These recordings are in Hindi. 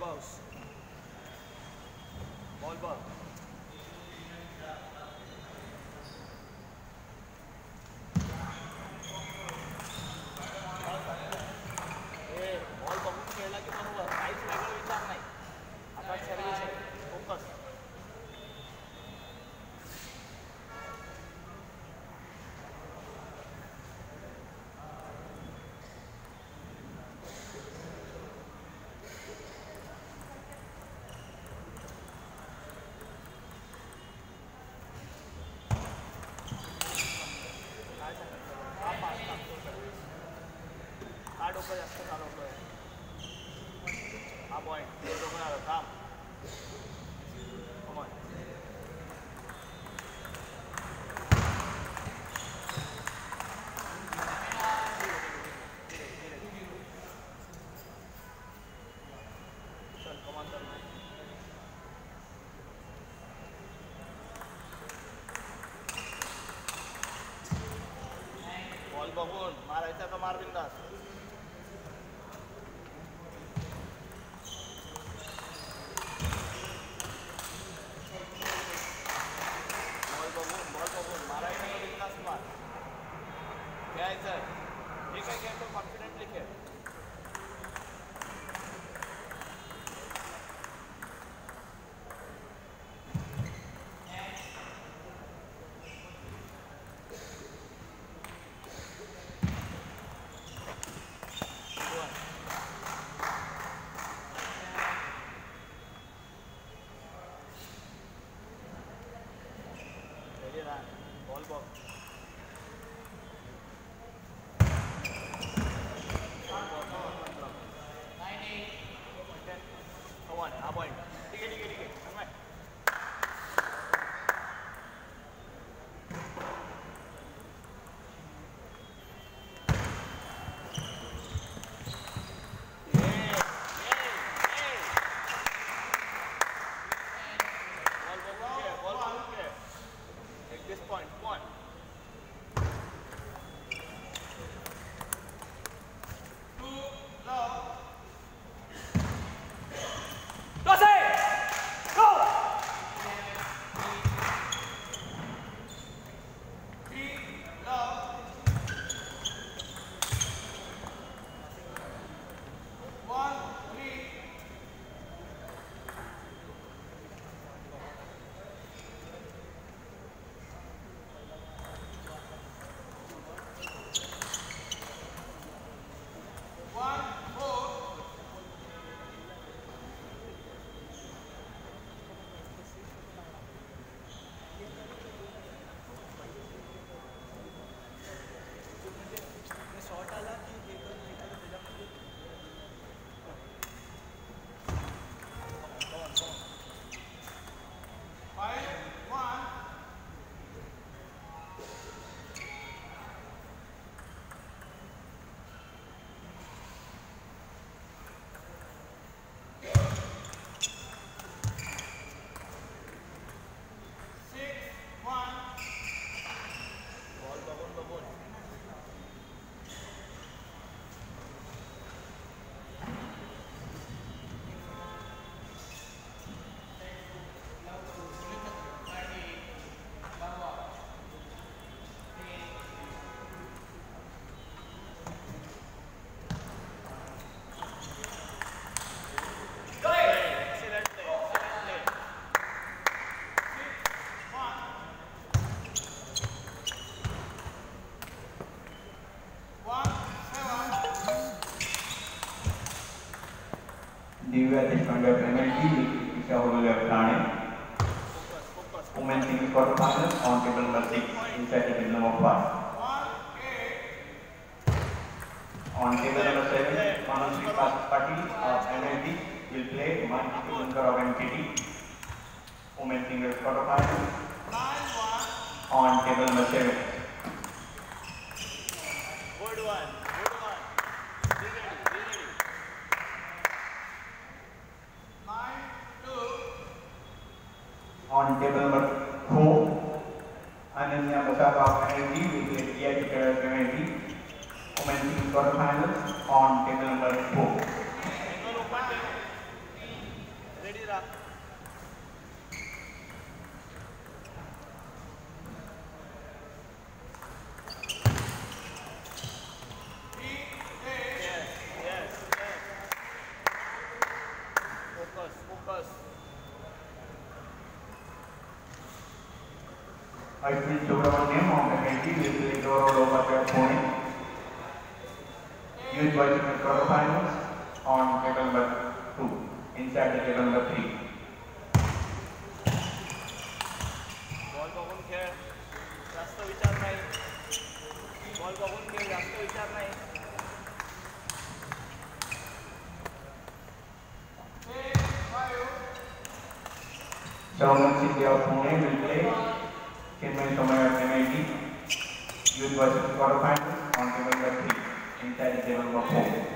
Ball bounce. Ball bounce. डोकं जास्त चालवतोय हा पॉईंट डोकं आलं थांब Come on. चल कमान चल बॉल बघून मारायचा का मार बिंदास घ्यायचं जे काय तो कॉन्फिडेंटली खेळ दिव्या देशपांडे पेनल्टी दिशा होलेल्या Thane Focus, focus. Women singles quarter final on table number six inside table number five On table number seven, Manusri Patil of NLT will play Manjushri Munkar of NTT. Women singles quarterfinal. On table number seven. Good good one. on table number Shravansiddhi Pune मिलते चिन्मय समय Trivedi youth version qualified on table 3 entire table 4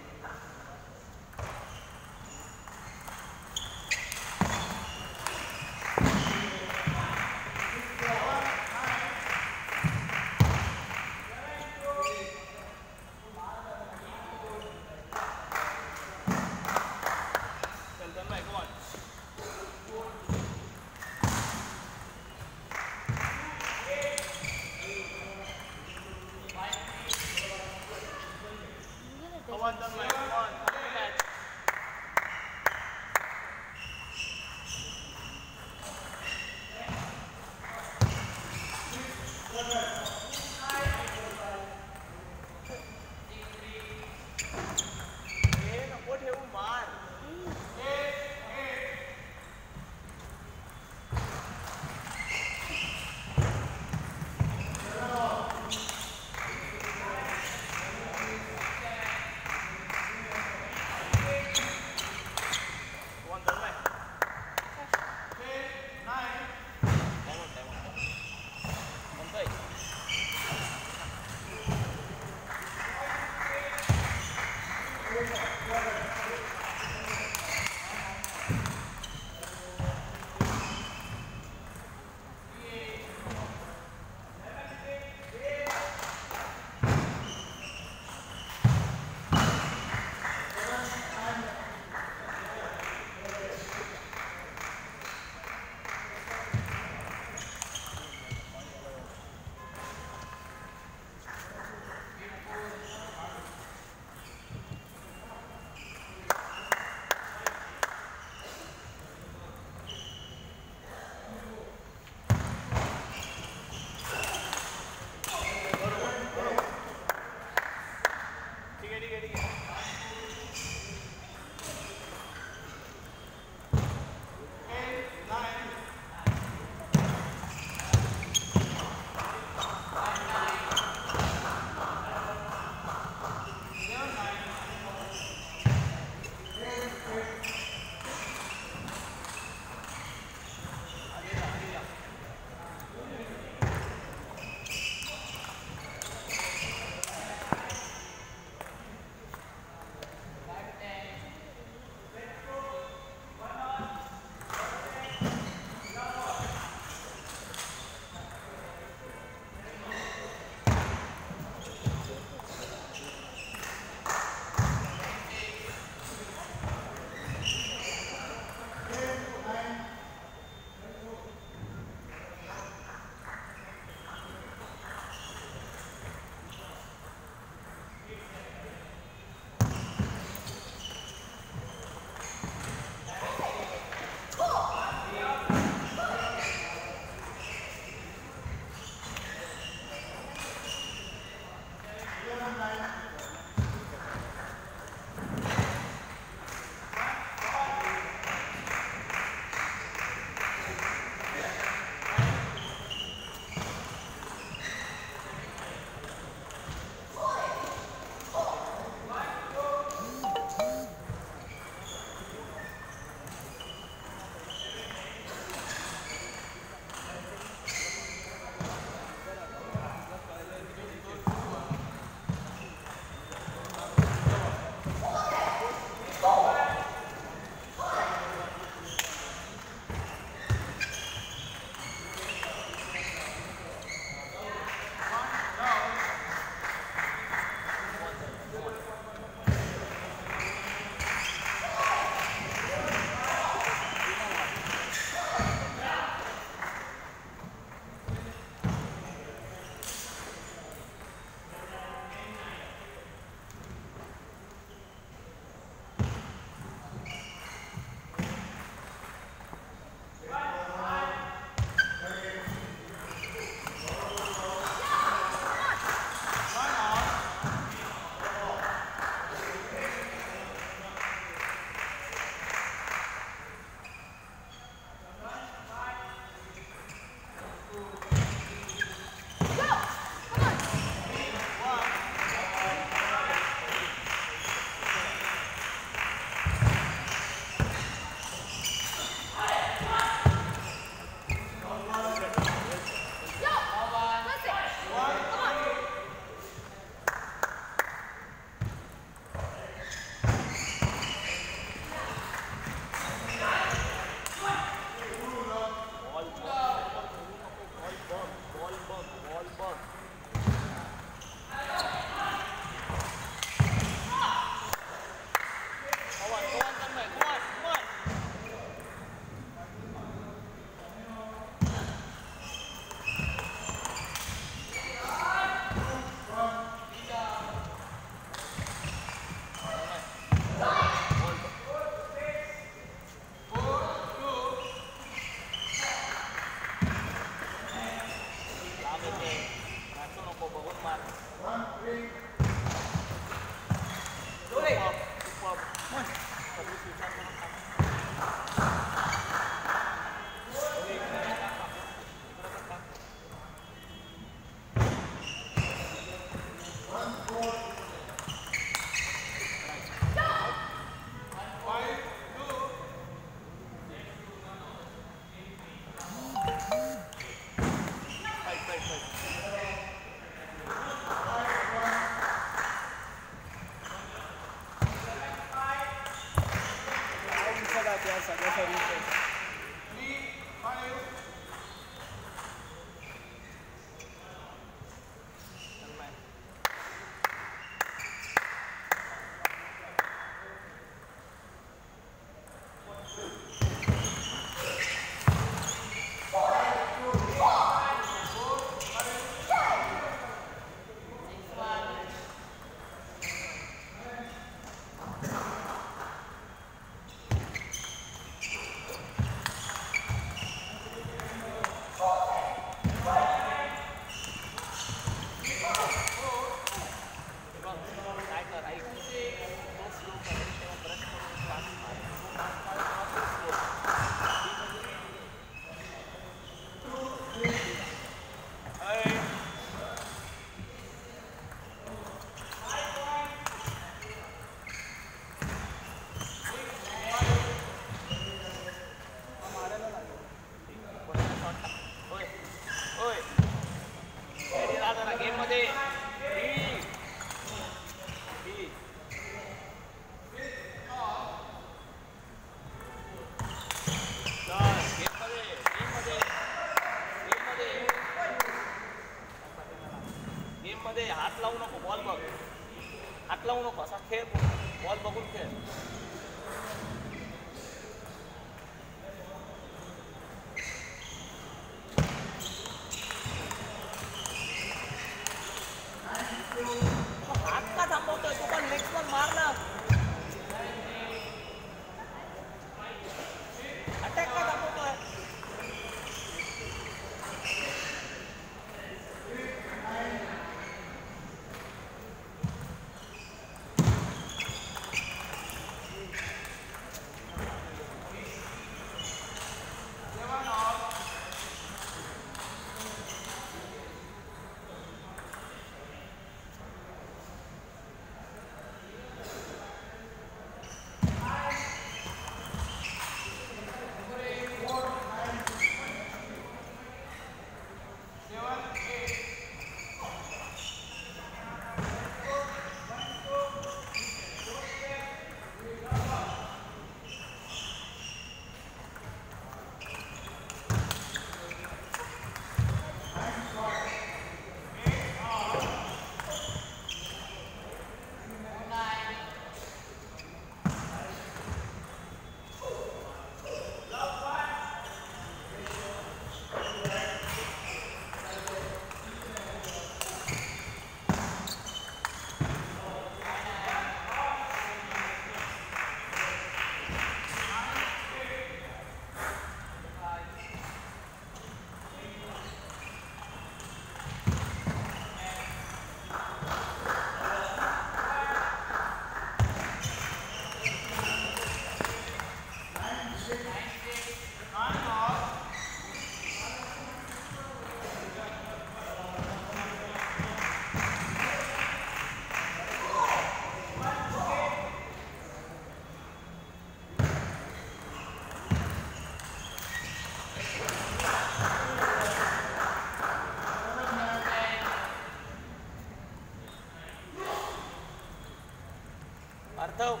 thưa ông